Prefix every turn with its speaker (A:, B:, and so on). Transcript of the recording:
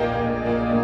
A: Música